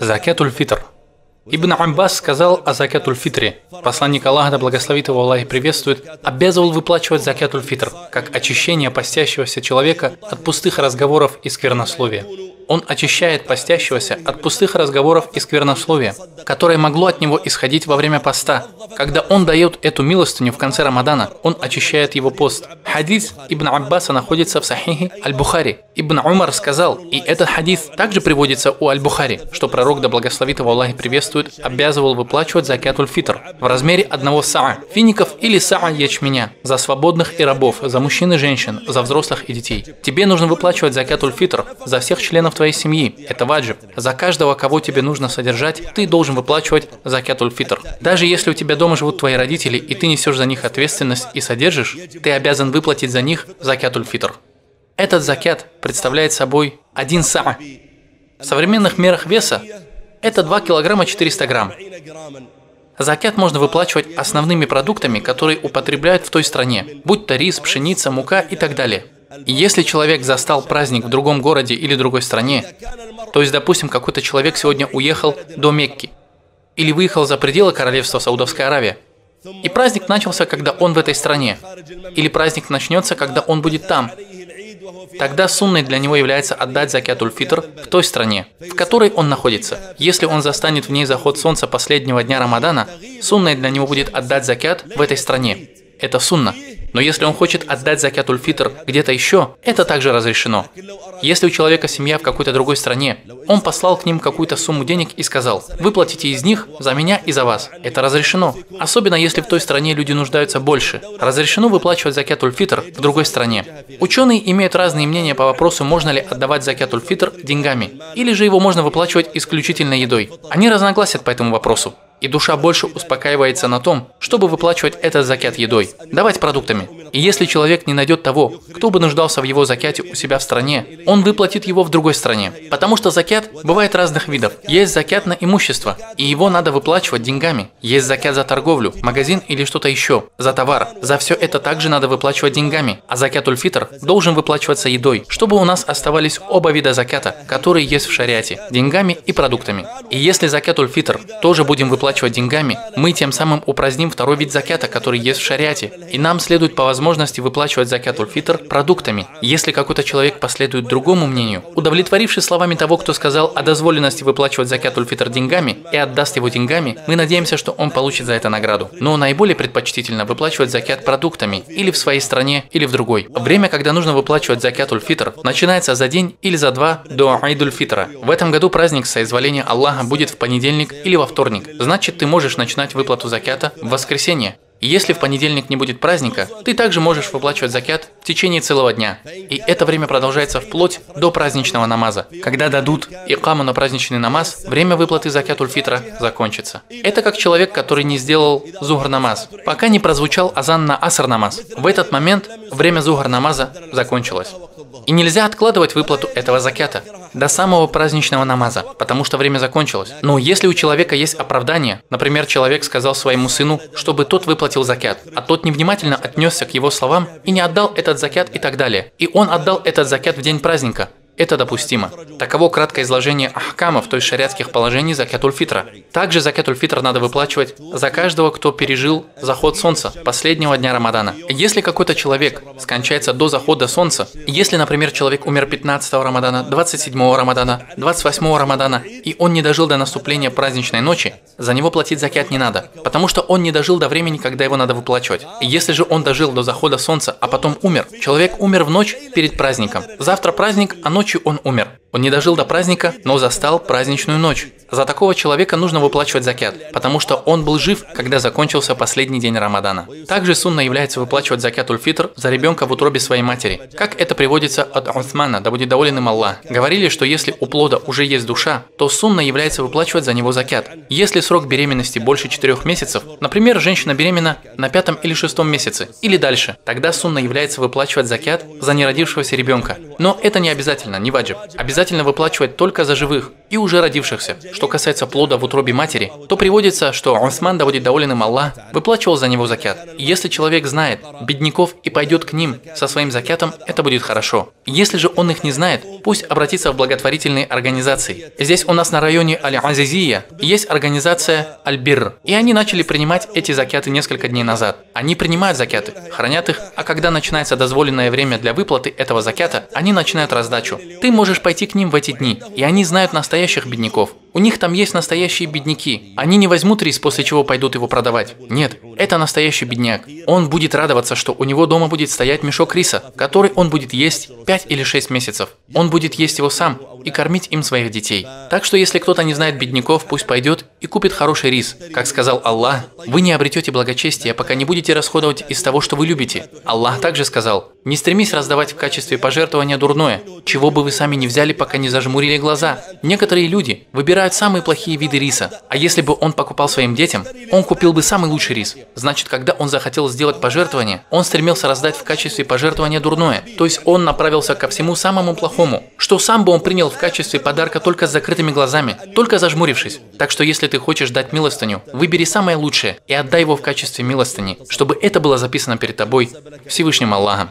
Закятуль фитр. Ибн Амбас сказал о закятуль фитре. Посланник Аллаха, да благословит его Аллах и приветствует, обязывал выплачивать закятуль фитр, как очищение постящегося человека от пустых разговоров и сквернословия. Он очищает постящегося от пустых разговоров и сквернословия, которое могло от него исходить во время поста. Когда он дает эту милостыню в конце Рамадана, он очищает его пост. Хадис Ибн Аббаса находится в Сахихе Аль-Бухари. Ибн Умар сказал, и этот хадис также приводится у Аль-Бухари, что пророк, да благословит его Аллах и приветствует, обязывал выплачивать закятуль фитр в размере одного саа, фиников или саа ячменя, за свободных и рабов, за мужчин и женщин, за взрослых и детей. Тебе нужно выплачивать закятуль фитр за всех членов твоей семьи. Это ваджиб. За каждого, кого тебе нужно содержать, ты должен выплачивать закятуль фитр. Даже если у тебя дома живут твои родители, и ты несешь за них ответственность и содержишь, ты обязан выплатить за них закятуль фитр. Этот закят представляет собой один са. В современных мерах веса это 2 килограмма 400 грамм. Закят можно выплачивать основными продуктами, которые употребляют в той стране, будь то рис, пшеница, мука и так далее. И если человек застал праздник в другом городе или другой стране, то есть, допустим, какой-то человек сегодня уехал до Мекки или выехал за пределы королевства Саудовская Аравия, и праздник начался, когда он в этой стране, или праздник начнется, когда он будет там, Тогда сунной для него является отдать закятуль фитр в той стране, в которой он находится. Если он застанет в ней заход солнца последнего дня Рамадана, сунной для него будет отдать закят в этой стране. Это сунна. Но если он хочет отдать закятуль фитр где-то еще, это также разрешено. Если у человека семья в какой-то другой стране, он послал к ним какую-то сумму денег и сказал, выплатите из них за меня и за вас. Это разрешено. Особенно если в той стране люди нуждаются больше. Разрешено выплачивать закятуль фитр в другой стране. Ученые имеют разные мнения по вопросу, можно ли отдавать закятуль фитр деньгами, или же его можно выплачивать исключительно едой. Они разногласят по этому вопросу и душа больше успокаивается на том, чтобы выплачивать этот закят едой, давать продуктами. И если человек не найдет того, кто бы нуждался в его закяте у себя в стране, он выплатит его в другой стране. Потому что закят бывает разных видов. Есть закят на имущество, и его надо выплачивать деньгами. Есть закят за торговлю, магазин или что-то еще, за товар. За все это также надо выплачивать деньгами. А закят ульфитр должен выплачиваться едой, чтобы у нас оставались оба вида закята, которые есть в шариате, деньгами и продуктами. И если закят ульфитр тоже будем выплачивать деньгами, мы тем самым упраздним второй вид закята, который есть в шариате. И нам следует по возможности возможности выплачивать закят фитр продуктами. Если какой-то человек последует другому мнению, удовлетворившись словами того, кто сказал о дозволенности выплачивать закят фитр деньгами и отдаст его деньгами, мы надеемся, что он получит за это награду. Но наиболее предпочтительно выплачивать закят продуктами или в своей стране, или в другой. Время, когда нужно выплачивать закят фитр, начинается за день или за два до Айдуль фитра. В этом году праздник соизволения Аллаха будет в понедельник или во вторник. Значит, ты можешь начинать выплату закята в воскресенье. Если в понедельник не будет праздника, ты также можешь выплачивать закят в течение целого дня. И это время продолжается вплоть до праздничного намаза. Когда дадут икаму на праздничный намаз, время выплаты закят ульфитра закончится. Это как человек, который не сделал зугр намаз, пока не прозвучал азан на аср намаз. В этот момент время зугр намаза закончилось. И нельзя откладывать выплату этого закята до самого праздничного намаза, потому что время закончилось. Но если у человека есть оправдание, например, человек сказал своему сыну, чтобы тот выплатил закят, а тот невнимательно отнесся к его словам и не отдал этот закят и так далее, и он отдал этот закят в день праздника, это допустимо. Таково краткое изложение ахкамов, то есть шариатских положений закятуль фитра. Также закятуль фитр надо выплачивать за каждого, кто пережил заход солнца последнего дня Рамадана. Если какой-то человек скончается до захода солнца, если, например, человек умер 15 Рамадана, 27 Рамадана, 28 Рамадана, и он не дожил до наступления праздничной ночи, за него платить закят не надо, потому что он не дожил до времени, когда его надо выплачивать. Если же он дожил до захода солнца, а потом умер, человек умер в ночь перед праздником. Завтра праздник, а ночь ночью он умер. Он не дожил до праздника, но застал праздничную ночь. За такого человека нужно выплачивать закят, потому что он был жив, когда закончился последний день Рамадана. Также сунна является выплачивать закят ульфитр за ребенка в утробе своей матери. Как это приводится от Усмана, да будет доволен им Аллах. Говорили, что если у плода уже есть душа, то сунна является выплачивать за него закят. Если срок беременности больше 4 месяцев, например, женщина беременна на пятом или шестом месяце, или дальше, тогда сунна является выплачивать закят за неродившегося ребенка. Но это не обязательно, не ваджиб. Обязательно выплачивать только за живых и уже родившихся. Что касается плода в утробе матери, то приводится, что Усман, да будет доволен им Аллах, выплачивал за него закят. Если человек знает бедняков и пойдет к ним со своим закятом, это будет хорошо. Если же он их не знает, пусть обратится в благотворительные организации. Здесь у нас на районе Аль-Азизия есть организация Аль-Бир, и они начали принимать эти закяты несколько дней назад. Они принимают закяты, хранят их, а когда начинается дозволенное время для выплаты этого закята, они начинают раздачу. Ты можешь пойти к ним в эти дни, и они знают настоящих бедняков. У них там есть настоящие бедняки. Они не возьмут рис, после чего пойдут его продавать. Нет, это настоящий бедняк. Он будет радоваться, что у него дома будет стоять мешок риса, который он будет есть 5 или 6 месяцев. Он будет есть его сам и кормить им своих детей. Так что если кто-то не знает бедняков, пусть пойдет и купит хороший рис. Как сказал Аллах, вы не обретете благочестия, пока не будете расходовать из того, что вы любите. Аллах также сказал, не стремись раздавать в качестве пожертвования дурное, чего бы вы сами не взяли, пока не зажмурили глаза. Некоторые люди выбирают самые плохие виды риса, а если бы он покупал своим детям, он купил бы самый лучший рис. Значит, когда он захотел сделать пожертвование, он стремился раздать в качестве пожертвования дурное, то есть он направился ко всему самому плохому, что сам бы он принял в качестве подарка только с закрытыми глазами, только зажмурившись. Так что если ты хочешь дать милостыню, выбери самое лучшее и отдай его в качестве милостыни, чтобы это было записано перед тобой Всевышним Аллахом.